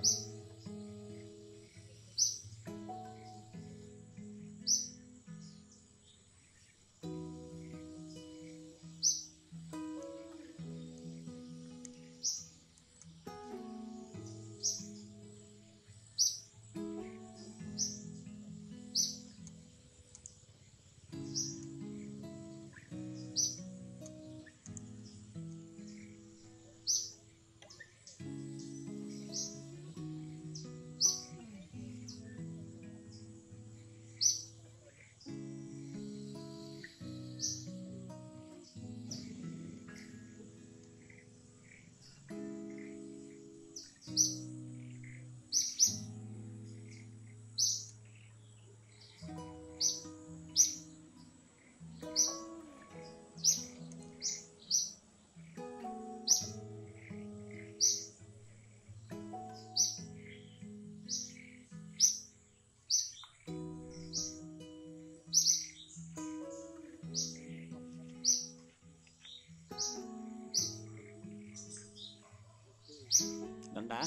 Thanks. 等等。